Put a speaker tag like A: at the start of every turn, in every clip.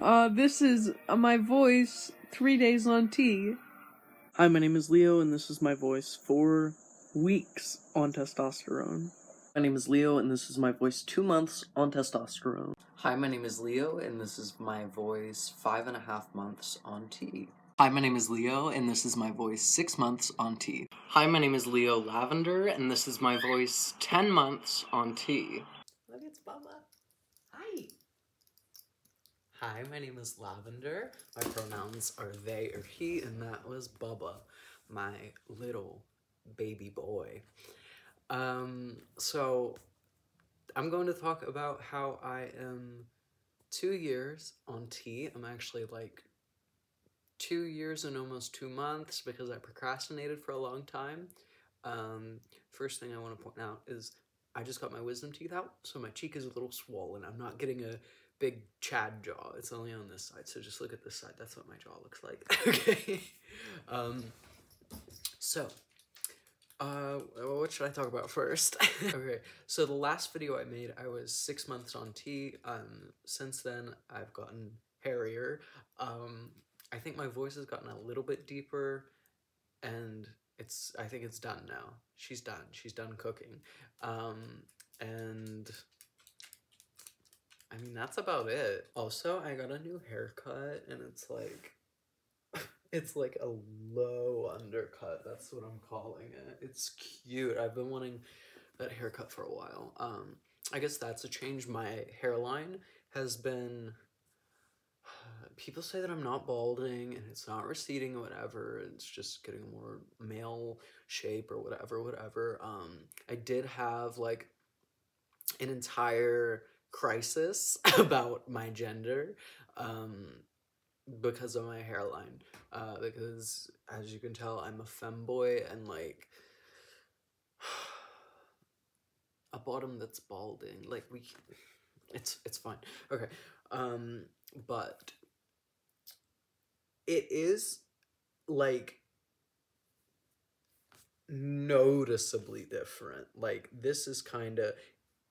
A: Uh, this is uh, my voice three days on T.
B: Hi, my name is Leo, and this is my voice four weeks on testosterone. My name is Leo, and this is my voice two months on testosterone.
C: Hi, my name is Leo, and this is my voice five and a half months on T. Hi, my name is Leo, and this is my voice six months on T.
D: Hi, my name is Leo Lavender, and this is my voice 10 months on T.
E: Look, it's Bubba. Hi. My name is Lavender. My pronouns are they or he, and that was Bubba, my little baby boy. Um, so I'm going to talk about how I am two years on T. I'm actually like two years and almost two months because I procrastinated for a long time. Um, first thing I want to point out is I just got my wisdom teeth out, so my cheek is a little swollen. I'm not getting a big Chad jaw. It's only on this side, so just look at this side. That's what my jaw looks like. okay. Um, so, uh, what should I talk about first? okay, so the last video I made, I was six months on T. Um, since then, I've gotten hairier. Um, I think my voice has gotten a little bit deeper, and it's I think it's done now. She's done. She's done cooking. Um, and I mean that's about it. Also, I got a new haircut and it's like it's like a low undercut. That's what I'm calling it. It's cute. I've been wanting that haircut for a while. Um, I guess that's a change. My hairline has been people say that I'm not balding and it's not receding or whatever. It's just getting more male shape or whatever, whatever. Um, I did have like an entire crisis about my gender um, because of my hairline. Uh, because as you can tell, I'm a femboy and like a bottom that's balding. Like we, it's it's fine. Okay. Um, but it is like noticeably different. Like this is kind of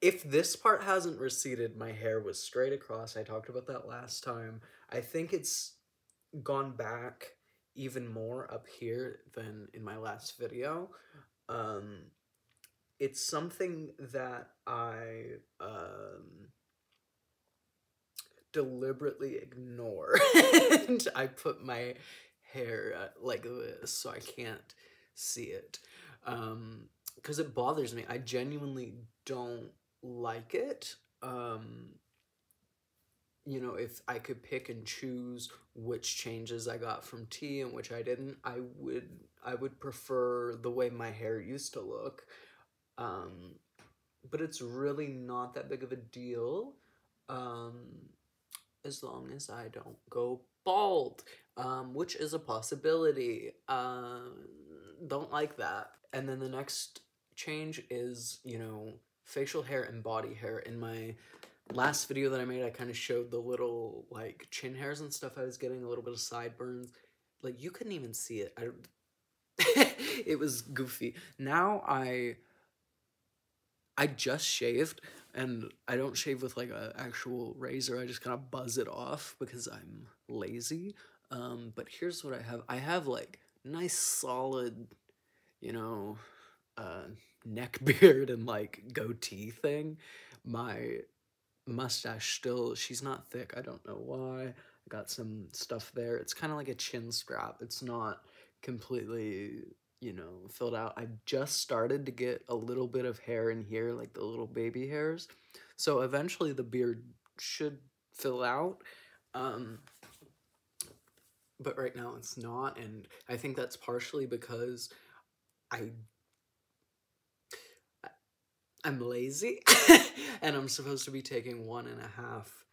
E: if this part hasn't receded, my hair was straight across. I talked about that last time. I think it's gone back even more up here than in my last video. Um, it's something that I um, deliberately ignore. and I put my hair uh, like this so I can't see it. Um, because it bothers me. I genuinely don't like it. Um, you know, if I could pick and choose which changes I got from T and which I didn't, I would I would prefer the way my hair used to look. Um, but it's really not that big of a deal. Um, as long as I don't go bald, um, which is a possibility. Um, don't like that. And then the next change is, you know, facial hair and body hair. In my last video that I made, I kind of showed the little, like, chin hairs and stuff I was getting, a little bit of sideburns. Like, you couldn't even see it. I, it was goofy. Now I I just shaved and I don't shave with like an actual razor. I just kind of buzz it off because I'm lazy. Um, but here's what I have. I have like nice solid, you know, uh, neck beard and like goatee thing. My mustache still, she's not thick. I don't know why. I got some stuff there. It's kind of like a chin strap. It's not completely you know, filled out. I just started to get a little bit of hair in here, like the little baby hairs. So eventually the beard should fill out. Um, but right now it's not. And I think that's partially because I I'm lazy and I'm supposed to be taking one and a half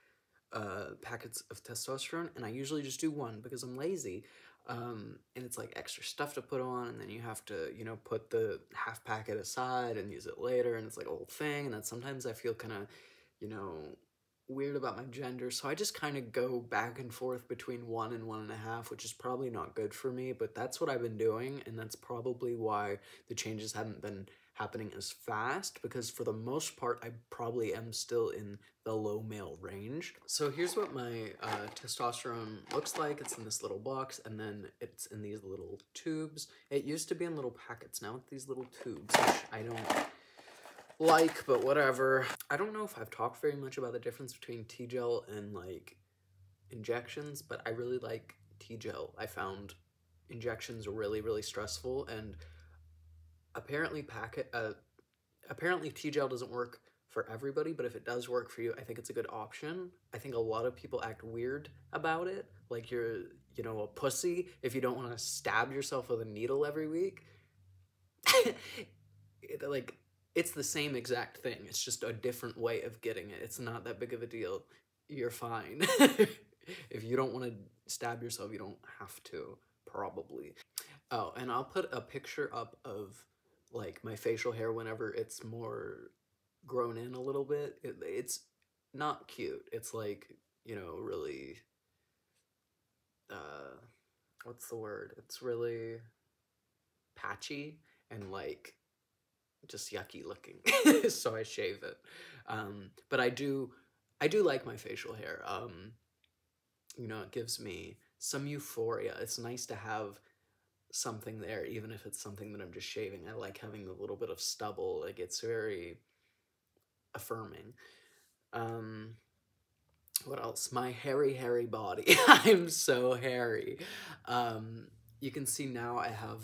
E: uh, packets of testosterone and I usually just do one because I'm lazy um, and it's like extra stuff to put on and then you have to you know put the half packet aside and use it later and it's like a whole thing and then sometimes i feel kind of you know weird about my gender so i just kind of go back and forth between one and one and a half which is probably not good for me but that's what i've been doing and that's probably why the changes haven't been happening as fast because for the most part I probably am still in the low male range. So here's what my uh, testosterone looks like. It's in this little box and then it's in these little tubes. It used to be in little packets. Now it's these little tubes, which I don't like, but whatever. I don't know if I've talked very much about the difference between T-gel and like injections, but I really like T-gel. I found injections really, really stressful and apparently packet uh apparently T-gel doesn't work for everybody, but if it does work for you, I think it's a good option. I think a lot of people act weird about it, like you're, you know, a pussy if you don't want to stab yourself with a needle every week. It- like it's the same exact thing. It's just a different way of getting it. It's not that big of a deal. You're fine. if you don't want to stab yourself, you don't have to, probably. Oh, and I'll put a picture up of like my facial hair whenever it's more grown in a little bit. It, it's not cute. It's like, you know, really uh what's the word? It's really patchy and like just yucky looking. so I shave it. Um but I do I do like my facial hair. Um you know, it gives me some euphoria. It's nice to have something there even if it's something that I'm just shaving. I like having a little bit of stubble. Like it's very affirming. Um what else? My hairy hairy body. I'm so hairy. Um you can see now I have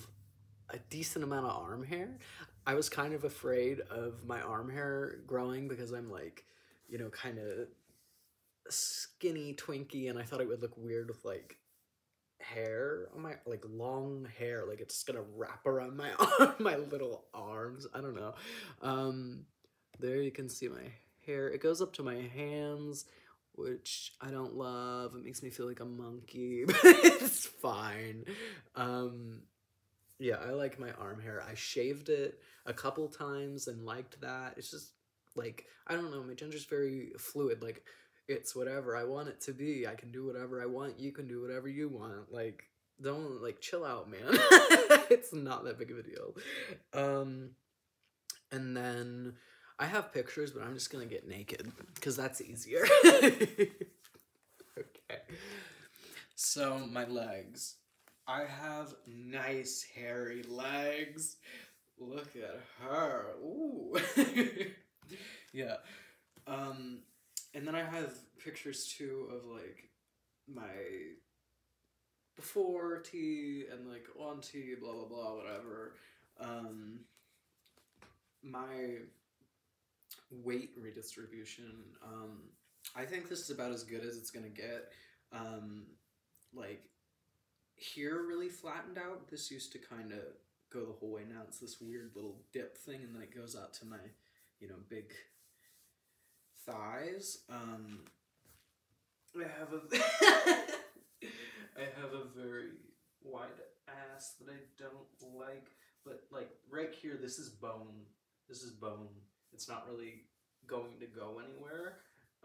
E: a decent amount of arm hair. I was kind of afraid of my arm hair growing because I'm like, you know, kind of skinny twinky and I thought it would look weird with like hair on my like long hair like it's gonna wrap around my arm my little arms i don't know. Um there you can see my hair it goes up to my hands which i don't love it makes me feel like a monkey but it's fine. Um yeah i like my arm hair i shaved it a couple times and liked that it's just like i don't know my gender's very fluid like it's whatever I want it to be. I can do whatever I want. You can do whatever you want. Like, don't like chill out, man. it's not that big of a deal. Um, and then I have pictures, but I'm just gonna get naked because that's easier. okay. So my legs. I have nice hairy legs. Look at her. Ooh. yeah. Um and then I have pictures too of like my before T and like on T, blah blah blah, whatever. Um, my weight redistribution. Um, I think this is about as good as it's gonna get. Um, like here, really flattened out. This used to kind of go the whole way. Now it's this weird little dip thing, and then it goes out to my, you know, big thighs. Um, I have a I have a very wide ass that I don't like, but like right here, this is bone. This is bone. It's not really going to go anywhere.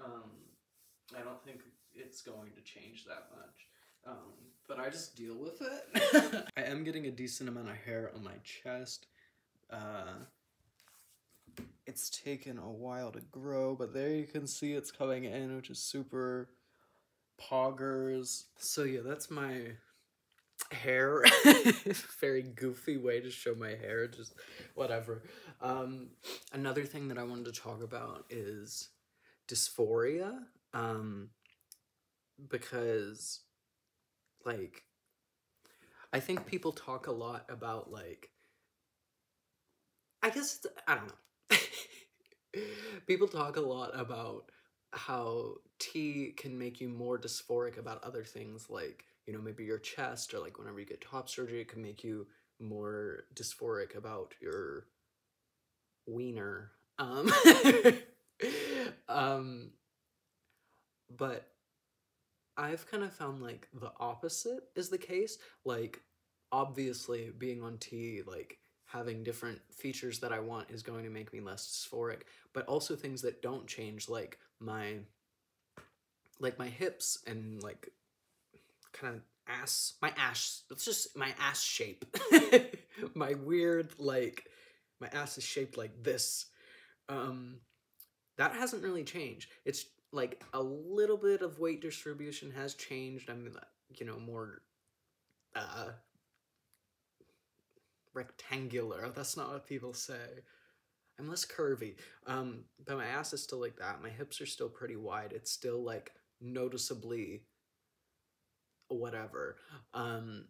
E: Um, I don't think it's going to change that much. Um, but I just deal with it. I am getting a decent amount of hair on my chest. Uh, it's taken a while to grow, but there you can see it's coming in, which is super poggers. So yeah, that's my hair. Very goofy way to show my hair, just whatever. Um, another thing that I wanted to talk about is dysphoria. Um, because, like, I think people talk a lot about, like, I guess, I don't know. People talk a lot about how T can make you more dysphoric about other things like you know maybe your chest or like whenever you get top surgery it can make you more dysphoric about your wiener. Um um but i've kind of found like the opposite is the case. Like obviously being on T like having different features that i want is going to make me less dysphoric but also things that don't change like my like my hips and like kind of ass my ass it's just my ass shape my weird like my ass is shaped like this. Um, that hasn't really changed. It's like a little bit of weight distribution has changed. I'm, you know, more uh, rectangular. That's not what people say. I'm less curvy. Um, but my ass is still like that. My hips are still pretty wide. It's still like noticeably whatever. Um,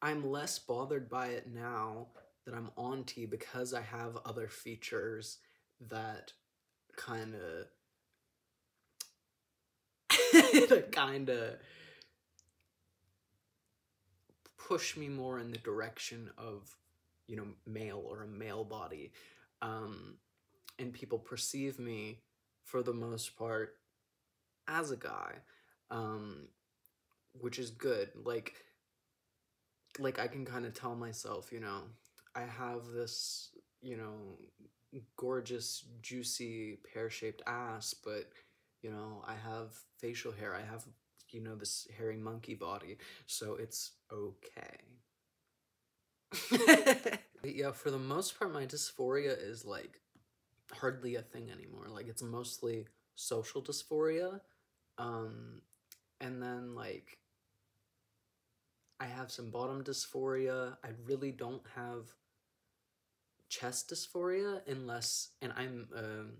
E: I'm less bothered by it now that I'm on T because I have other features that kind of kind of push me more in the direction of you know male or a male body um and people perceive me for the most part as a guy um which is good like like I can kind of tell myself, you know, I have this, you know, gorgeous, juicy, pear-shaped ass, but you know, I have facial hair. I have, you know, this hairy monkey body, so it's okay. yeah, for the most part, my dysphoria is like hardly a thing anymore. Like it's mostly social dysphoria, um, and then like I have some bottom dysphoria. I really don't have chest dysphoria unless, and I'm um,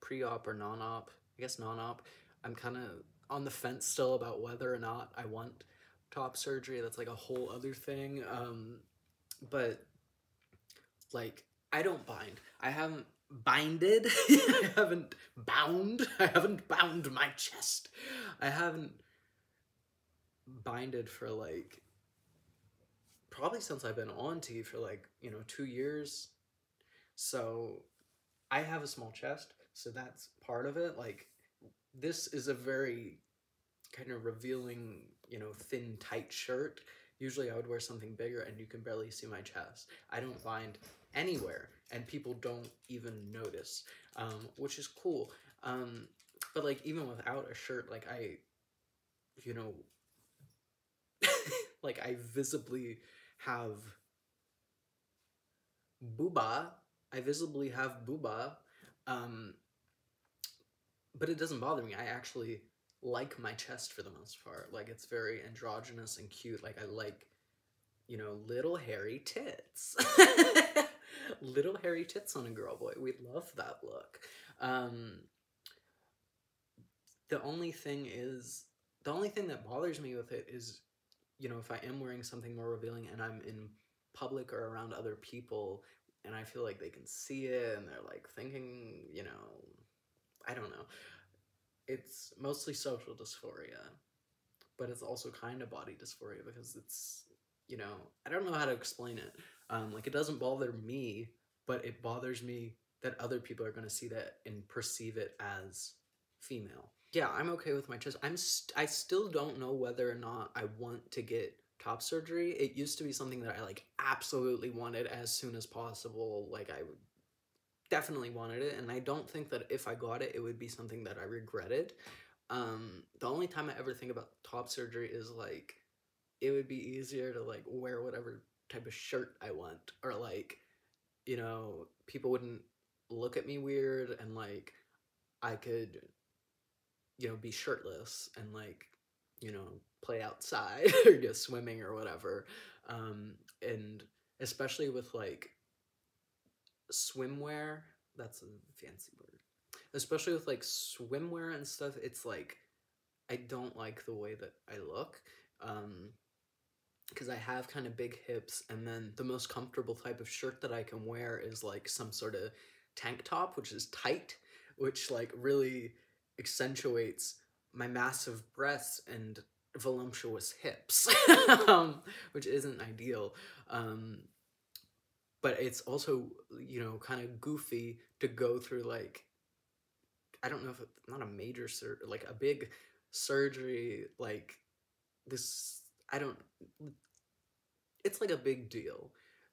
E: pre-op or non-op. I guess non-op. I'm kind of on the fence still about whether or not I want top surgery. That's like a whole other thing. Um, but like I don't bind. I haven't binded. I haven't bound. I haven't bound my chest. I haven't binded for like probably since I've been on T for like, you know, two years. So I have a small chest, so that's part of it. Like, this is a very kind of revealing, you know, thin, tight shirt. Usually I would wear something bigger and you can barely see my chest. I don't bind anywhere and people don't even notice, um, which is cool. Um, but like, even without a shirt, like, I, you know, like, I visibly have booba. I visibly have booba. Um, but it doesn't bother me. I actually like my chest for the most part. Like it's very androgynous and cute. Like I like, you know, little hairy tits. little hairy tits on a girl boy. We love that look. Um, the only thing is, the only thing that bothers me with it is you know, if I am wearing something more revealing and I'm in public or around other people and I feel like they can see it and they're like thinking, you know, I don't know. It's mostly social dysphoria, but it's also kind of body dysphoria because it's, you know, I don't know how to explain it. Um, like it doesn't bother me, but it bothers me that other people are going to see that and perceive it as female yeah, I'm okay with my chest. I'm st- I still don't know whether or not I want to get top surgery. It used to be something that I like absolutely wanted as soon as possible. Like I definitely wanted it and I don't think that if I got it it would be something that I regretted. Um the only time I ever think about top surgery is like it would be easier to like wear whatever type of shirt I want or like you know, people wouldn't look at me weird and like I could you know, be shirtless and like, you know, play outside or go swimming or whatever. Um, and especially with like swimwear, that's a fancy word. Especially with like swimwear and stuff, it's like I don't like the way that I look. Um, because I have kind of big hips, and then the most comfortable type of shirt that I can wear is like some sort of tank top, which is tight, which like really accentuates my massive breasts and voluptuous hips, um, which isn't ideal. Um, but it's also, you know, kind of goofy to go through like, I don't know if not a major sur like a big surgery, like this, I don't, it's like a big deal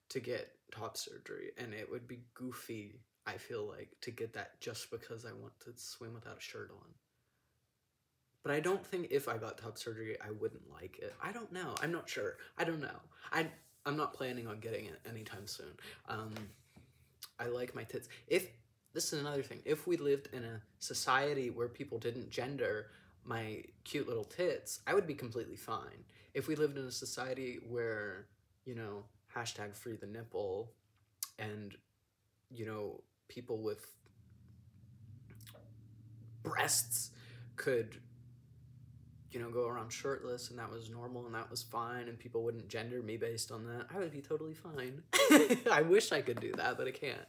E: to get top surgery and it would be goofy I feel like, to get that just because I want to swim without a shirt on. But I don't think if I got top surgery, I wouldn't like it. I don't know. I'm not sure. I don't know. I I'm not planning on getting it anytime soon. Um, I like my tits. If this is another thing, if we lived in a society where people didn't gender my cute little tits, I would be completely fine. If we lived in a society where, you know, hashtag free the nipple and, you know, people with breasts could you know go around shirtless and that was normal and that was fine and people wouldn't gender me based on that i would be totally fine i wish i could do that but i can't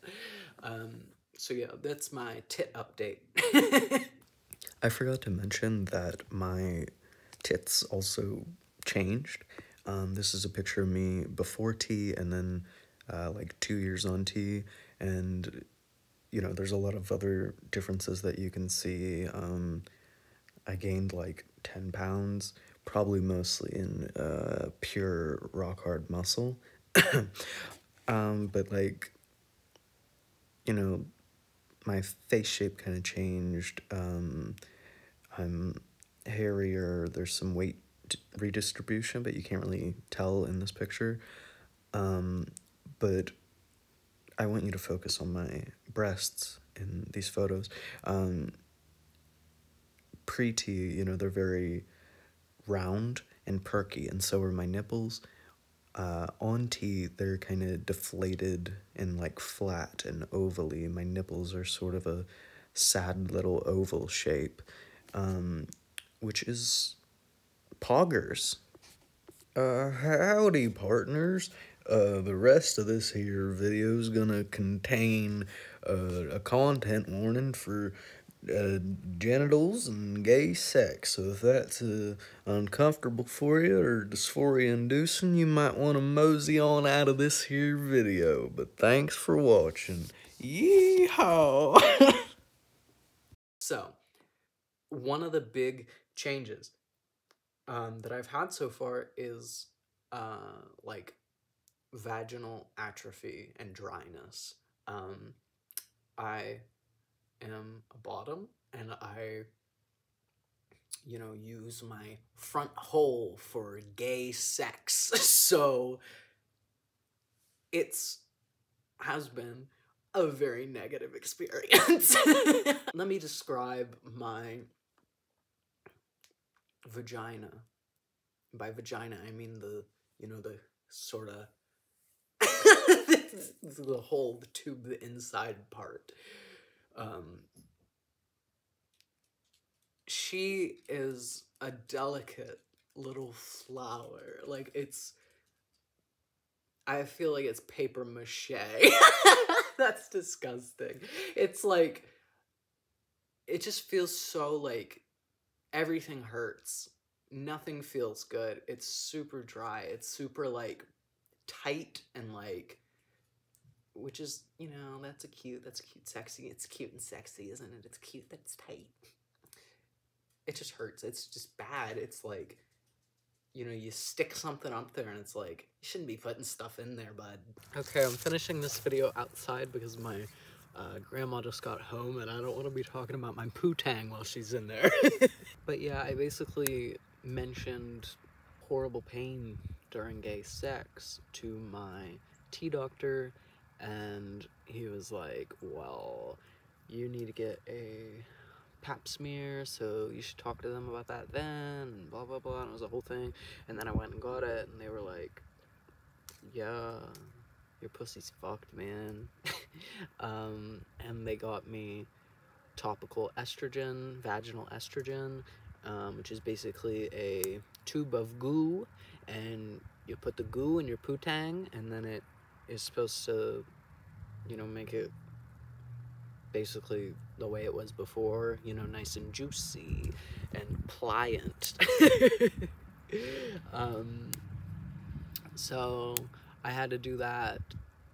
E: um, so yeah that's my tit update
F: I forgot to mention that my tits also changed. Um, this is a picture of me before T and then uh, like two years on T. And, you know, there's a lot of other differences that you can see. Um, I gained like 10 pounds, probably mostly in uh, pure rock hard muscle. um, but like, you know, my face shape kind of changed. Um, I'm hairier. There's some weight redistribution, but you can't really tell in this picture. Um, but I want you to focus on my breasts in these photos. Um, Pre T, you know, they're very round and perky, and so are my nipples. Uh, on T, they're kind of deflated and like flat and ovally. My nipples are sort of a sad little oval shape, um, which is poggers. Uh, howdy, partners. Uh, the rest of this here video is gonna contain uh, a content warning for uh, genitals and gay sex. So if that's uh, uncomfortable for you or dysphoria inducing, you might want to mosey on out of this here video. But thanks for watching. Yeehaw!
E: so one of the big changes um, that i've had so far is uh, like vaginal atrophy and dryness um, i am a bottom and I, you know, use my front hole for gay sex. So it's has been a very negative experience. Let me describe my vagina. By vagina, I mean the, you know, the sort of the hole, the tube, the inside part. Um, she is a delicate little flower. Like it's I feel like it's paper mache. That's disgusting. It's like it just feels so like everything hurts. Nothing feels good. It's super dry. It's super like tight and like which is, you know, that's a cute, that's cute, sexy. It's cute and sexy, isn't it? It's cute, that's tight. It just hurts. It's just bad. It's like, you know, you stick something up there and it's like, you shouldn't be putting stuff in there, bud. Okay, I'm finishing this video outside because my uh, grandma just got home and I don't want to be talking about my poo-tang while she's in there. but yeah, I basically mentioned horrible pain during gay sex to my T doctor and he was like, well, you need to get a pap smear, so you should talk to them about that then, and blah, blah, blah, and it was a whole thing, and then I went and got it, and they were like, yeah, your pussy's fucked, man, um, and they got me topical estrogen, vaginal estrogen, um, which is basically a tube of goo, and you put the goo in your poo-tang, and then it is supposed to, you know, make it basically the way it was before, you know, nice and juicy and pliant. um, so I had to do that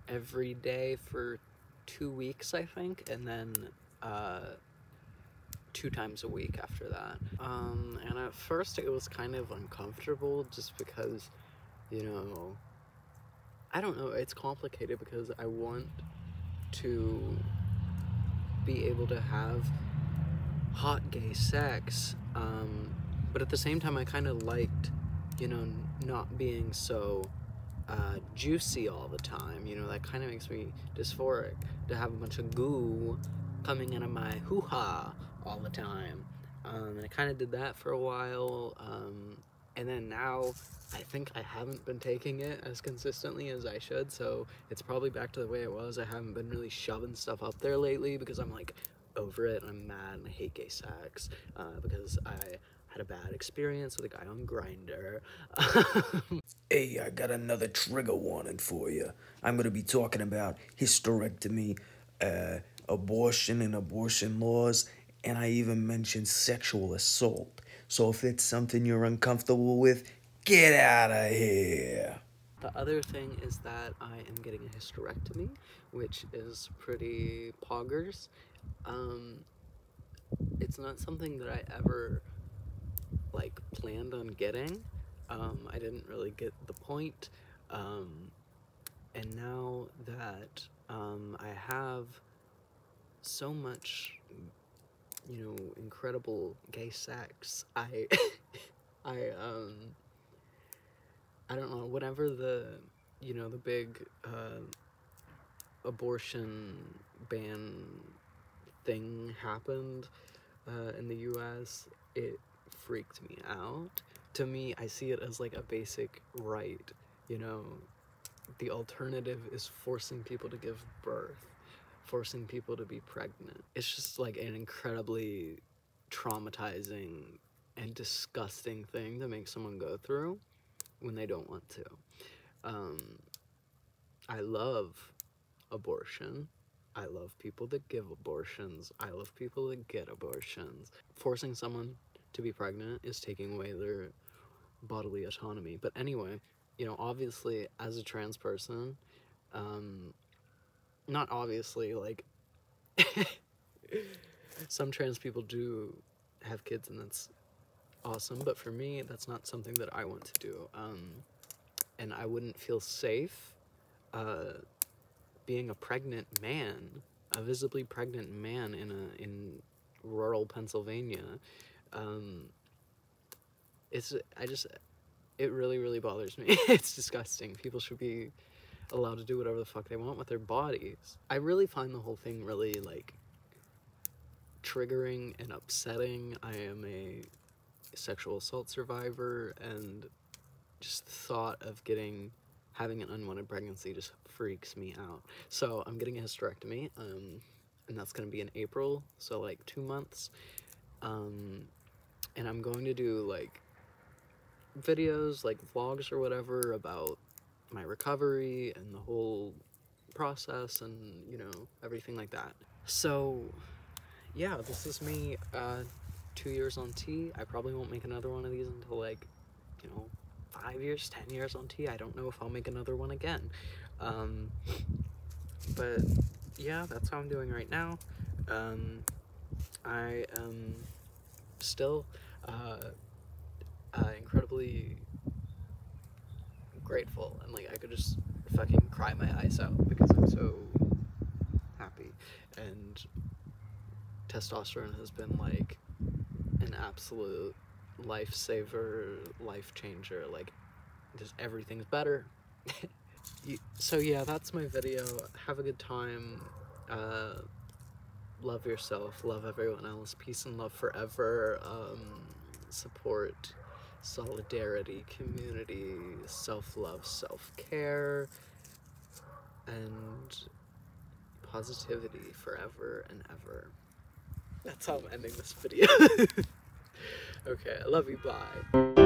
E: every day for two weeks, I think, and then uh, two times a week after that. Um, and at first it was kind of uncomfortable just because, you know, I don't know, it's complicated because I want to be able to have hot gay sex, um, but at the same time I kind of liked, you know, not being so uh, juicy all the time. You know, that kind of makes me dysphoric to have a bunch of goo coming out of my hoo ha all the time. Um, and I kind of did that for a while. Um, and then now I think I haven't been taking it as consistently as I should. So it's probably back to the way it was. I haven't been really shoving stuff up there lately because I'm like over it. And I'm mad and I hate gay sex uh, because I had a bad experience with a guy on Grindr.
G: Hey, I got another trigger warning for you. I'm going to be talking about hysterectomy, uh, abortion and abortion laws, and I even mentioned sexual assault. So if it's something you're uncomfortable with, get out of here.
E: The other thing is that I am getting a hysterectomy, which is pretty poggers. Um, it's not something that I ever like planned on getting. Um, I didn't really get the point. Um, and now that um, I have so much, you know, incredible gay sex, I, I, um, I don't know, whenever the, you know, the big, uh, abortion ban thing happened, uh, in the US, it freaked me out. To me, I see it as like a basic right, you know, the alternative is forcing people to give birth, forcing people to be pregnant. It's just like an incredibly traumatizing and disgusting thing to make someone go through when they don't want to. Um, I love abortion. I love people that give abortions. I love people that get abortions. Forcing someone to be pregnant is taking away their bodily autonomy. But anyway, you know, obviously, as a trans person, um, not obviously, like, some trans people do have kids, and that's awesome. But for me, that's not something that I want to do. Um, and I wouldn't feel safe uh, being a pregnant man, a visibly pregnant man in a in rural Pennsylvania. Um, it's I just it really really bothers me. it's disgusting. People should be allowed to do whatever the fuck they want with their bodies. I really find the whole thing really like triggering and upsetting. I am a sexual assault survivor and just the thought of getting having an unwanted pregnancy just freaks me out. So I'm getting a hysterectomy, um, and that's gonna be in April, so like two months. Um, and I'm going to do like videos, like vlogs or whatever about my recovery and the whole process and you know everything like that. So yeah, this is me uh, two years on T. I probably won't make another one of these until like you know five years, ten years on T. I don't know if I'll make another one again. Um, but yeah, that's how I'm doing right now. Um, I am still uh, uh, incredibly grateful and like I could just fucking cry my eyes out because I'm so happy and testosterone has been like an absolute lifesaver, life changer. Like, just everything's better. So yeah, that's my video. Have a good time. Uh, love yourself. Love everyone else. Peace and love forever. Um, support, solidarity, community, self-love, self-care, and positivity forever and ever. That's how I'm ending this video. okay, I love you. Bye.